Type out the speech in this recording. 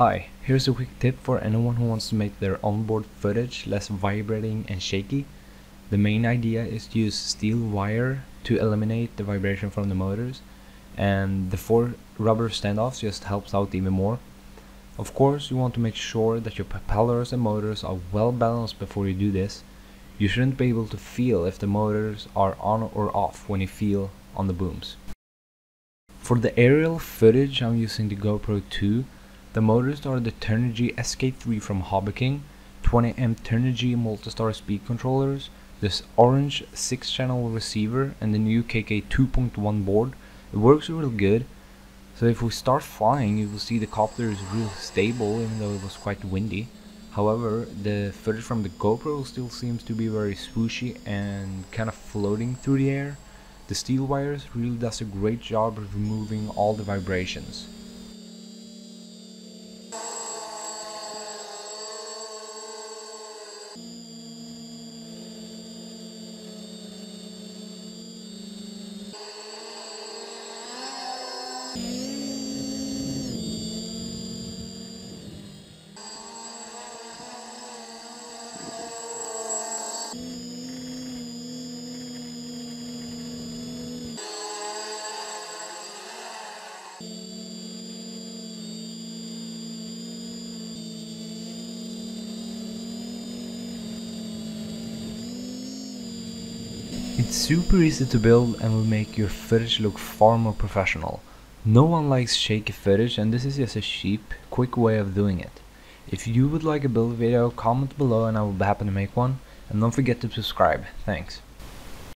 Hi, here's a quick tip for anyone who wants to make their onboard footage less vibrating and shaky. The main idea is to use steel wire to eliminate the vibration from the motors and the four rubber standoffs just helps out even more. Of course you want to make sure that your propellers and motors are well balanced before you do this. You shouldn't be able to feel if the motors are on or off when you feel on the booms. For the aerial footage I'm using the GoPro 2 the motors are the Turnigy SK3 from Hobby King, 20M Turnigy Multistar speed controllers, this orange 6 channel receiver and the new KK 2.1 board. It works real good. So if we start flying you will see the copter is real stable even though it was quite windy. However, the footage from the GoPro still seems to be very swooshy and kind of floating through the air. The steel wires really does a great job of removing all the vibrations. It's super easy to build and will make your footage look far more professional. No one likes shaky footage and this is just a cheap, quick way of doing it. If you would like a build video, comment below and I will be happy to make one. And don't forget to subscribe. Thanks.